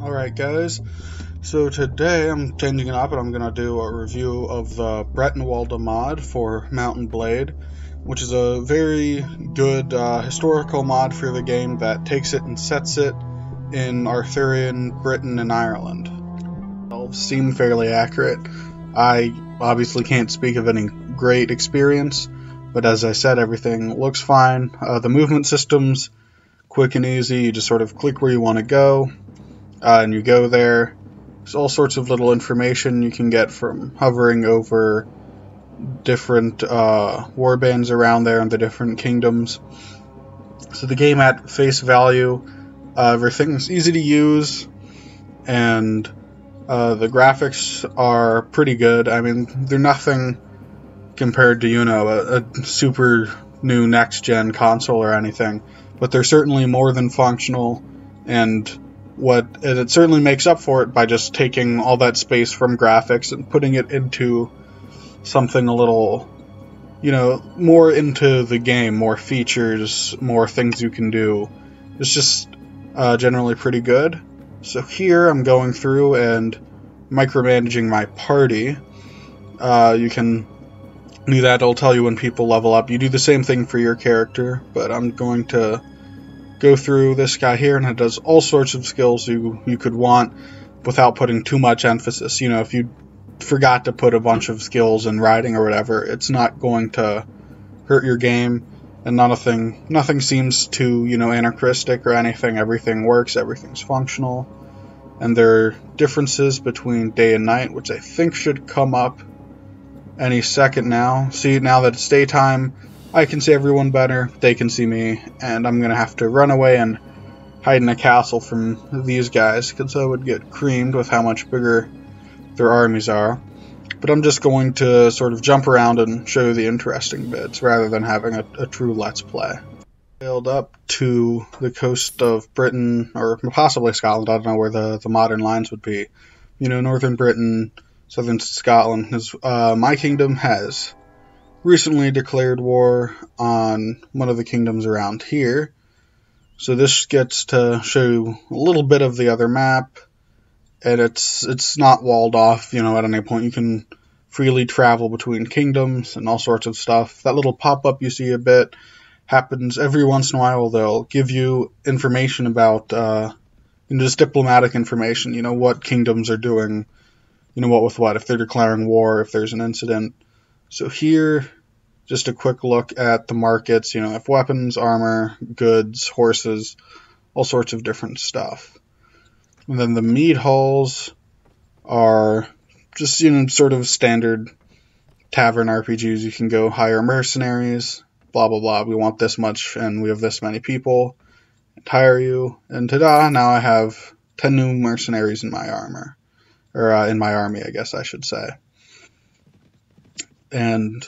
Alright guys, so today I'm changing it up and I'm going to do a review of the Brytenwalda mod for Mount and Blade, which is a very good uh, historical mod for the game that takes it and sets it in Arthurian Britain and Ireland. All seem fairly accurate. I obviously can't speak of any great experience, but as I said, everything looks fine. Uh, the movement system's quick and easy. You just sort of click where you want to go, uh, and you go there. There's all sorts of little information you can get from hovering over different uh, war bands around there and the different kingdoms. So the game at face value, uh, everything's easy to use, and uh, the graphics are pretty good. I mean, they're nothing compared to you know a, a super new next gen console or anything, but they're certainly more than functional and what and it certainly makes up for it by just taking all that space from graphics and putting it into something a little you know more into the game more features more things you can do. It's just uh, generally pretty good. So here i'm going through and micromanaging my party. Uh, you can do that. It'll tell you when people level up. You do the same thing for your character but i'm going to go through this guy here, and it does all sorts of skills you you could want without putting too much emphasis. You know, if you forgot to put a bunch of skills in riding or whatever, it's not going to hurt your game, and nothing nothing seems too you know anachronistic or anything. Everything works, everything's functional, and there are differences between day and night, which I think should come up any second now. See, now that it's daytime I can see everyone better, they can see me, and I'm gonna have to run away and hide in a castle from these guys, because I would get creamed with how much bigger their armies are. But I'm just going to sort of jump around and show the interesting bits, rather than having a, a true Let's Play. Sailed up to the coast of Britain, or possibly Scotland, I don't know where the, the modern lines would be. You know, northern Britain, southern Scotland. Is, uh, my kingdom has recently declared war on one of the kingdoms around here. So this gets to show a little bit of the other map, and it's it's not walled off. You know, at any point you can freely travel between kingdoms and all sorts of stuff. That little pop up you see a bit happens every once in a while. They'll give you information about uh, you know, just diplomatic information. You know what kingdoms are doing. You know what with what if they're declaring war, if there's an incident so here, just a quick look at the markets. You know, if weapons, armor, goods, horses, all sorts of different stuff. And then the mead halls are just, you know, sort of standard tavern RPGs. You can go hire mercenaries, blah, blah, blah. We want this much and we have this many people. And hire you. And ta-da, now I have 10 new mercenaries in my armor. Or uh, in my army, I guess I should say and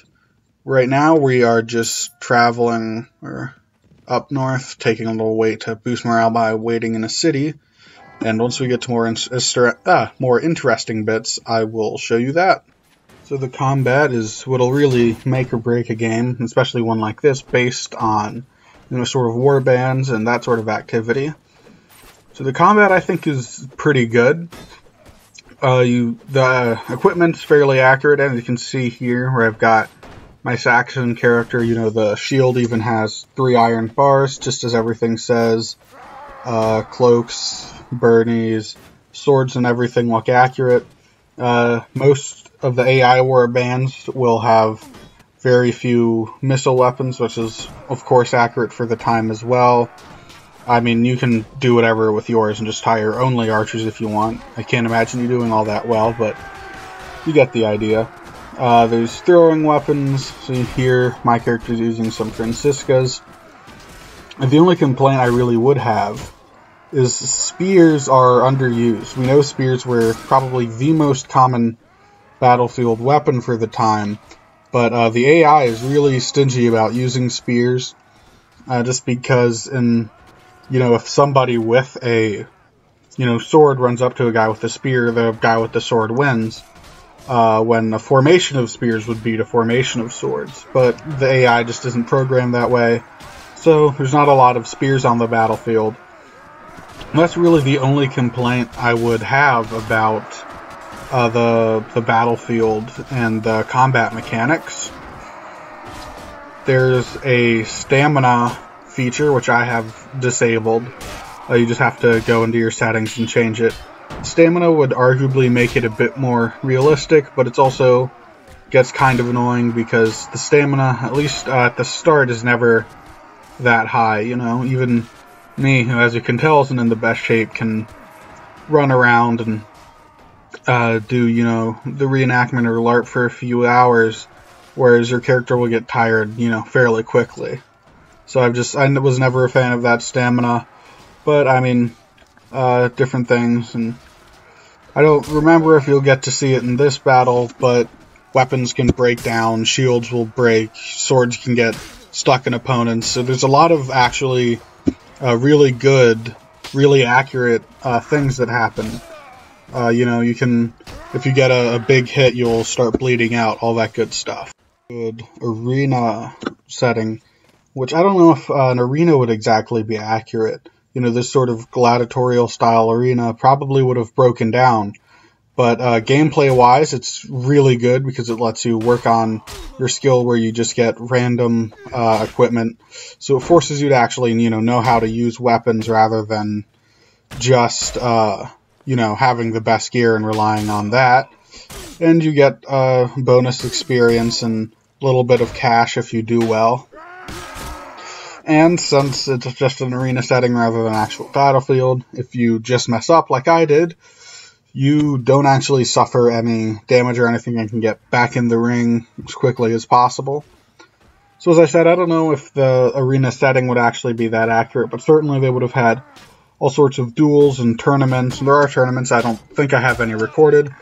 right now we are just traveling or up north, taking a little wait to boost morale by waiting in a city. And once we get to more in- ah, more interesting bits, I will show you that. So the combat is what'll really make or break a game, especially one like this, based on you know sort of war bands and that sort of activity. So the combat I think is pretty good. Uh, you the equipment's fairly accurate, as you can see here, where I've got my Saxon character. You know, the shield even has three iron bars, just as everything says. Uh, cloaks, byrnies, swords, and everything look accurate. Uh, most of the AI war bands will have very few missile weapons, which is, of course, accurate for the time as well. I mean, you can do whatever with yours and just hire only archers if you want. I can't imagine you doing all that well, but you get the idea. Uh, there's throwing weapons, so here my character's using some Franciscas. And the only complaint I really would have is spears are underused. We know spears were probably the most common battlefield weapon for the time, but uh, the AI is really stingy about using spears, uh, just because in you know, if somebody with a, you know, sword runs up to a guy with a spear, the guy with the sword wins. Uh, when a formation of spears would beat a formation of swords. But the AI just isn't programmed that way. So there's not a lot of spears on the battlefield. That's really the only complaint I would have about uh, the the battlefield and the combat mechanics. There's a stamina feature which I have disabled. Uh, you just have to go into your settings and change it. Stamina would arguably make it a bit more realistic, but it's also gets kind of annoying because the stamina, at least uh, at the start, is never that high. You know, even me, who as you can tell isn't in the best shape, can run around and uh, do, you know, the reenactment or LARP for a few hours, whereas your character will get tired, you know, fairly quickly. So I've just, I was never a fan of that stamina, but I mean, uh, different things, and I don't remember if you'll get to see it in this battle, but weapons can break down, shields will break, swords can get stuck in opponents, so there's a lot of actually uh, really good, really accurate uh, things that happen. Uh, you know, you can, if you get a, a, big hit, you'll start bleeding out, all that good stuff. Good arena setting which I don't know if uh, an arena would exactly be accurate. You know, this sort of gladiatorial style arena probably would have broken down. But uh, gameplay wise, it's really good because it lets you work on your skill where you just get random uh, equipment. So it forces you to actually, you know, know how to use weapons rather than just, uh, you know, having the best gear and relying on that. And you get uh, bonus experience and a little bit of cash if you do well. And since it's just an arena setting rather than actual battlefield, if you just mess up like I did, you don't actually suffer any damage or anything and can get back in the ring as quickly as possible. So as I said, I don't know if the arena setting would actually be that accurate, but certainly they would have had all sorts of duels and tournaments. There are tournaments. I don't think I have any recorded.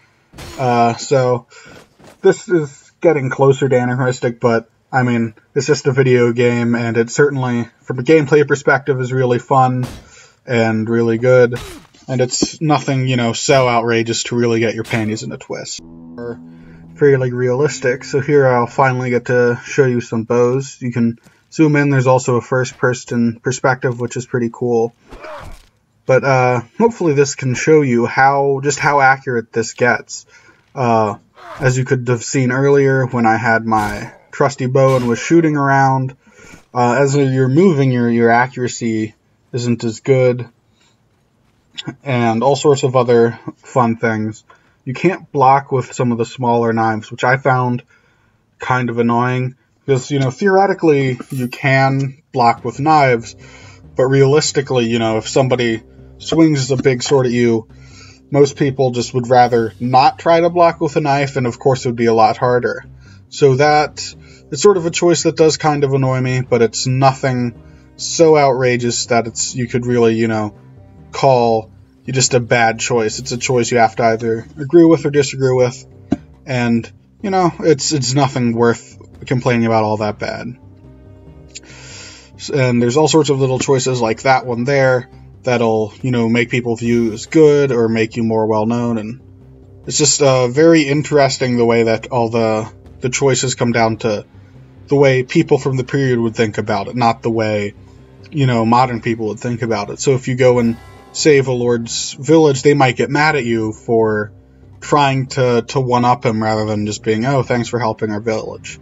Uh, so this is getting closer to anachronistic, but I mean, it's just a video game, and it certainly, from a gameplay perspective, is really fun and really good. And it's nothing, you know, so outrageous to really get your panties in a twist. Or fairly realistic. So here I'll finally get to show you some bows. You can zoom in. There's also a first-person perspective, which is pretty cool. But uh, hopefully this can show you how just how accurate this gets. Uh, as you could have seen earlier when I had my trusty bow and was shooting around. Uh, as you're moving, your your accuracy isn't as good, and all sorts of other fun things. You can't block with some of the smaller knives, which I found kind of annoying because you know theoretically you can block with knives, but realistically, you know if somebody swings a big sword at you, most people just would rather not try to block with a knife, and of course it would be a lot harder. So that it's sort of a choice that does kind of annoy me, but it's nothing so outrageous that it's you could really, you know, call you just a bad choice. It's a choice you have to either agree with or disagree with, and you know, it's it's nothing worth complaining about all that bad. And there's all sorts of little choices like that one there that'll, you know, make people view as good or make you more well known and it's just uh, very interesting the way that all the the choices come down to the way people from the period would think about it, not the way, you know, modern people would think about it. So if you go and save a lord's village, they might get mad at you for trying to, to one up him rather than just being, oh, thanks for helping our village.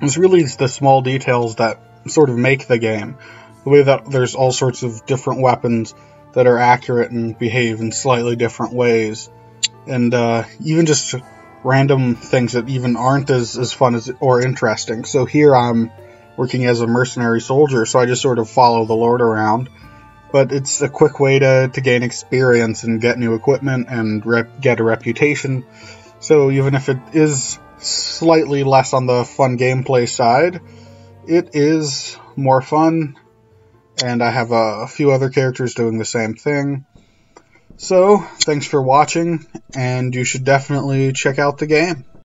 It's really the small details that sort of make the game. The way that there's all sorts of different weapons that are accurate and behave in slightly different ways. And uh, even just random things that even aren't as, as fun as or interesting. So here I'm working as a mercenary soldier, so I just sort of follow the Lord around. But it's a quick way to, to gain experience and get new equipment and rep, get a reputation. So even if it is slightly less on the fun gameplay side, it is more fun. And I have a, a few other characters doing the same thing. So, thanks for watching, and you should definitely check out the game.